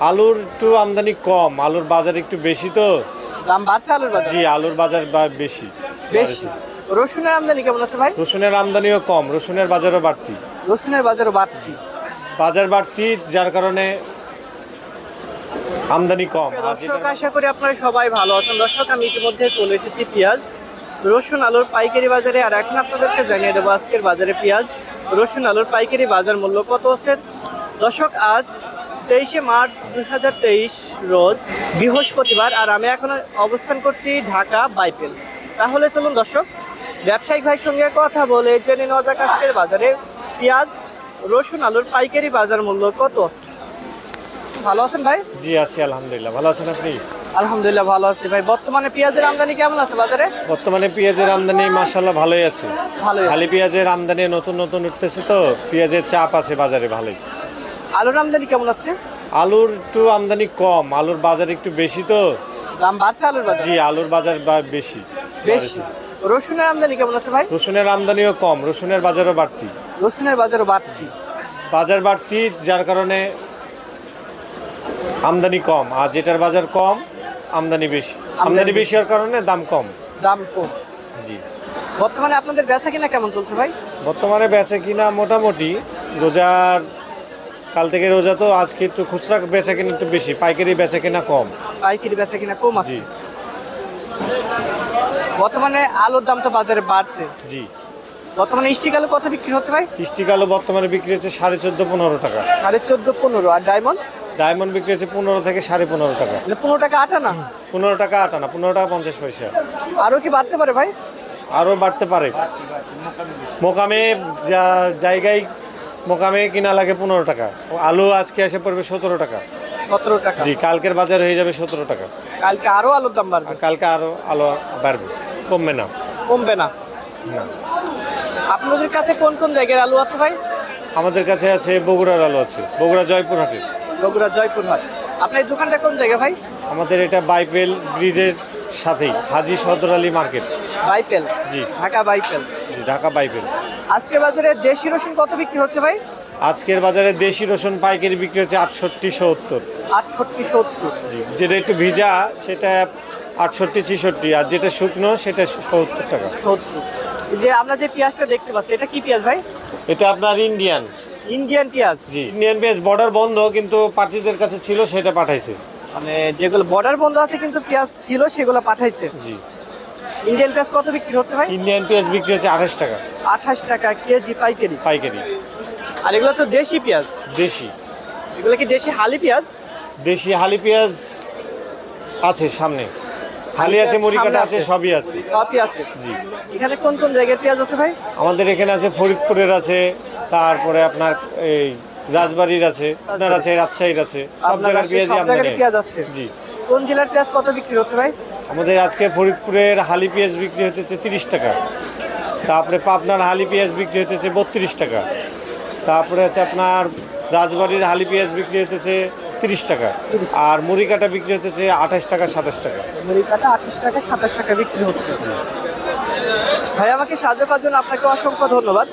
আলুর একটু আমদানি কম আলুর বাজার একটু বেশি তো? দাম বাড়ছে আলুর বাজার? জি আলুর বাজার বেশি। বেশি। রসুনের আমদানি কেমন আছে ভাই? রসুনের আমদানিও কম রসুনের বাজারও বাড়তি। রসুনের বাজারও বাড়ছি। বাজার বাড়তি যার কারণে আমদানি কম। দর্শক আশা করি আপনারা সবাই ভালো আছেন। দর্শক আমি ইতিমধ্যে চলে এসেছি পেঁয়াজ। রসুন আলুর পাইকারি বাজারে আর এখন আপনাদেরকে জানিয়ে দেবো আজকের বাজারে পেঁয়াজ। রসুন আলুর পাইকারি বাজার মূল্য কত হচ্ছে দর্শক আজ তেইশে মার্চ দুই হাজার তেইশ রোজ বৃহস্পতিবার আর আমি এখন অবস্থান করছি ঢাকা বাইপেল। তাহলে চলুন দর্শক ব্যবসায়িক ভাইয়ের সঙ্গে কথা বলে জেনে নেওয়া যাক আজকের বাজারে পেঁয়াজ রসুন আলুর পাইকারি বাজার মূল্য কত আছে? ভালো আছেন ভাই? জি আছি আলহামদুলিল্লাহ। ভালো আছেন আপনি? আলহামদুলিল্লাহ ভালো আছি ভাই। বর্তমানে পেঁয়াজের আমদানি কেমন আছে বাজারে? বর্তমানে পেঁয়াজের আমদানি মাসাল্লাহ ভালোই আছে। ভালোই আছে। খালি পেঁয়াজের আমদানি নতুন নতুন উঠতেছে তো পেঁয়াজের চাপ আছে বাজারে ভালোই। আলুর আমদানি কেমন আছে? আলুর একটু আমদানি কম আলুর বাজার একটু বেশি তো। দাম বাড়ছে আলুর বাজার? জি আলুর বাজার বা- বেশি বেশি। রসুনের আমদানি কেমন আছে ভাই? রসুনের আমদানিও কম রসুনের বাজারও বাড়তি। রসুনের বাজারও বাড়ছি বাজার বাড়তি যার কারণে আমদানি কম আর যেটার বাজার কম আমদানি বেশি। আমদানি বেশি। হওয়ার কারণে দাম কম। দাম কম। জি। বর্তমানে আপনাদের বেচা কিনা কেমন চলছে ভাই? বর্তমানে বেচে কিনা মোটামুটি রোজার কাল থেকে রোজা তো আজকে একটু খুচরা বেচা কিনা একটু বেশি পাইকারি বেচা কিনা কম। পাইকারি বেচা কিনা কম আছে। বর্তমানে আলুর দাম তো বাজারে বাড়ছে। জি। বর্তমানে স্টিক আলু কত বিক্রি হচ্ছে ভাই? স্টিক আলু বর্তমানে বিক্রি হচ্ছে সাড়ে চোদ্দ পনেরো টাকা। সাড়ে চোদ্দ পনেরো। আর ডায়মন্ড? ডায়মন্ড বিক্রি হচ্ছে পনেরো থেকে সাড়ে পনেরো টাকা। মানে পনেরো টাকা আটা না? পনেরো টাকা আটানা পনেরো টাকা পঞ্চাশ পয়সা। আরও কি বাড়তে পারে ভাই? আরও বাড়তে পারে। মোকামে যা জায়গায় মোকামে কিনা লাগে পনেরো টাকা। আলু আজকে এসে পড়বে সতেরো টাকা। সতেরো টাকা। জি কালকের বাজার হয়ে যাবে সতেরো টাকা। কালকে আরও আলুর দাম বাড়বে? কালকে আরও আলো বাড়বে। কমবে না। কমবে না? না। আপনাদের কাছে কোন কোন জায়গার আলু আছে ভাই? আমাদের কাছে আছে বগুড়ার আলু আছে। বগুড়া জয়পুরহাটের বগুড়া জয়পুরহাট আপনার এই দোকানটা কোন জায়গা ভাই? আমাদের এটা বাইপেল ব্রিজের সাথেই হাজি সদর আলী মার্কেট। বাইপেল? জি। ঢাকা বাইপেল। জি ঢাকা বাইপেল। আজকে বাজারে দেশি রসুন কত বিক্রি হচ্ছে ভাই? আজকের বাজারে দেশি রসুন পাইকারি বিক্রি হচ্ছে আটষট্টি সত্তর। আটষট্টি সত্তর। জি যেটা একটু ভিজা সেটা আটষট্টি ছিষট্টি আর যেটা শুকনো সেটা সত্তর টাকা। সত্তর। যে আমরা যে পেঁয়াজটা দেখতে পাচ্ছি এটা কি পেঁয়াজ ভাই? এটা আপনার ইন্ডিয়ান। ইন্ডিয়ান পেঁয়াজ? জি ইন্ডিয়ান পেঁয়াজ বর্ডার বন্ধ কিন্তু পার্টিদের কাছে ছিল সেটা পাঠাইছে। মানে যেগুলো বর্ডার বন্ধ আছে কিন্তু পেঁয়াজ ছিল সেগুলো পাঠাইছে। জি। ইন্ডিয়ান পেঁয়াজ কত বিক্রি হচ্ছে ভাই? ইন্ডিয়ান পেঁয়াজ বিক্রি হচ্ছে আঠাশ টাকা। আঠাশ টাকা কেজি পাইকারি? পাইকারি। আর এগুলো তো দেশি পেঁয়াজ। দেশি। এগুলো কি দেশি হালি পেঁয়াজ? দেশি হালি পেঁয়াজ আছে সামনে। হালি আছে মুড়িকাটা আছে। সবই আছে। সবই আছে। জি। এখানে কোন কোন জায়গার পেঁয়াজ আছে ভাই? আমাদের এখানে আছে ফরিদপুরের আছে তারপরে আপনার এই রাজবাড়ির আছে আপনার আছে রাজশাহীর আছে সব জায়গার পেঁয়াজ আছে। জি। কোন জেলার পেঁয়াজ কত বিক্রি হচ্ছে ভাই? আমাদের আজকে ফরিদপুরের হালি পেঁয়াজ বিক্রি হতেছে তিরিশ টাকা। তারপরে পাবনার হালি পেঁয়াজ বিক্রি হতেছে বত্রিশ টাকা। তারপরে হচ্ছে আপনার রাজবাড়ির হালি পেঁয়াজ বিক্রি হতেছে তিরিশ টাকা। আর মুড়ি কাটা বিক্রি হতেছে আঠাশ টাকা সাতাশ টাকা। মুড়ি কাটা আঠাশ টাকা সাতাশ টাকা বিক্রি হচ্ছে। ভাই আমাকে সাহায্য করার জন্য আপনাকে অসংখ্য ধন্যবাদ।